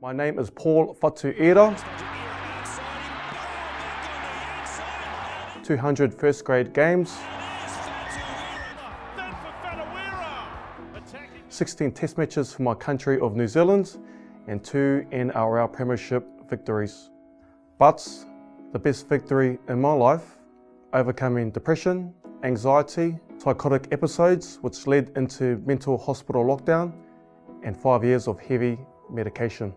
My name is Paul Whatuira. 200 first grade games, 16 test matches for my country of New Zealand, and two NRL Premiership victories. But the best victory in my life, overcoming depression, anxiety, psychotic episodes which led into mental hospital lockdown, and five years of heavy medication.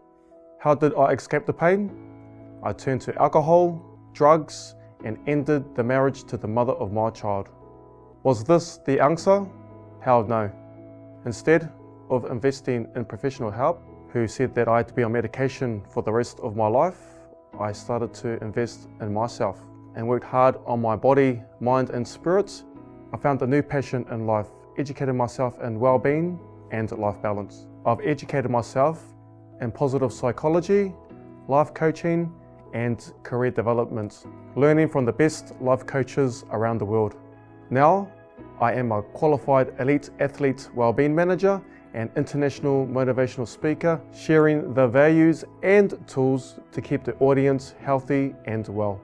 How did I escape the pain? I turned to alcohol, drugs, and ended the marriage to the mother of my child. Was this the answer? Hell no. Instead of investing in professional help, who said that I had to be on medication for the rest of my life, I started to invest in myself and worked hard on my body, mind, and spirit. I found a new passion in life, educated myself in well-being and life balance. I've educated myself in positive psychology, life coaching, and career development, learning from the best life coaches around the world. Now, I am a qualified elite athlete wellbeing manager and international motivational speaker, sharing the values and tools to keep the audience healthy and well.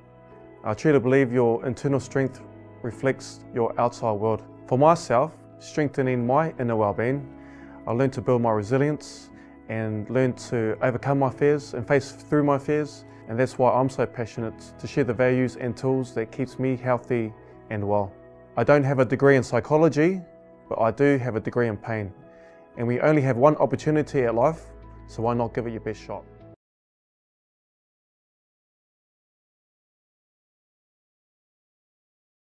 I truly believe your internal strength reflects your outside world. For myself, strengthening my inner well-being, I learned to build my resilience and learn to overcome my fears and face through my fears and that's why I'm so passionate to share the values and tools that keeps me healthy and well. I don't have a degree in psychology, but I do have a degree in pain. And we only have one opportunity at life, so why not give it your best shot?